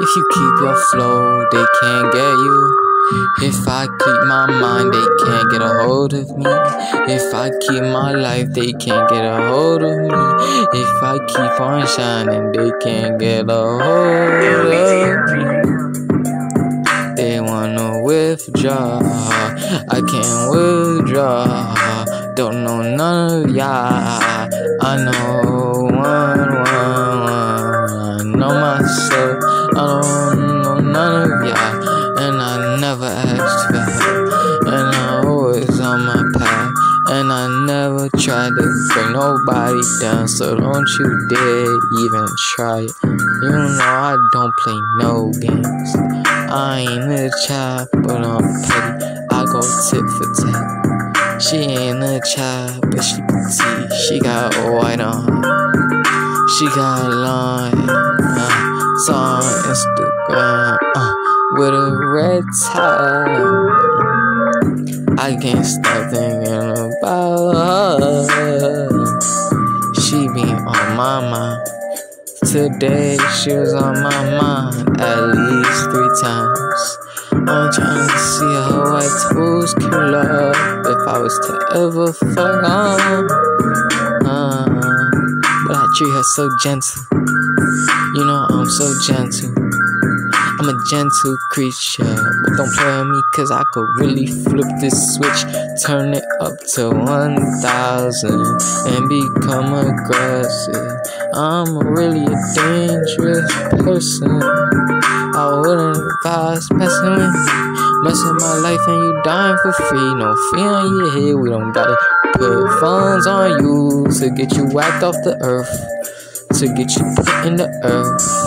If you keep your flow, they can't get you. If I keep my mind, they can't get a hold of me. If I keep my life, they can't get a hold of me. If I keep on shining, they can't get a hold of me. They wanna withdraw, I can't withdraw. Don't know none of y'all. I know myself. I don't know none of y'all. And I never asked for help. And I always on my path. And I never tried to bring nobody down. So don't you dare even try it. You know I don't play no games. I ain't a child, but I'm petty. I go tit for tat. She ain't a child, but she petite. She got white on. She got long Instagram uh, with a red tie. I can't stop thinking about her. She be on my mind. Today she was on my mind at least three times. I'm trying to see how I toes can love if I was to ever fuck on. Uh, but I treat her so gentle. You know I'm so gentle. I'm a gentle creature, but don't play with me cause I could really flip this switch, turn it up to 1000 and become aggressive. I'm really a dangerous person. I wouldn't advise messing with me, messing my life and you dying for free. No fee on your head, we don't gotta put funds on you to get you whacked off the earth, to get you put in the earth.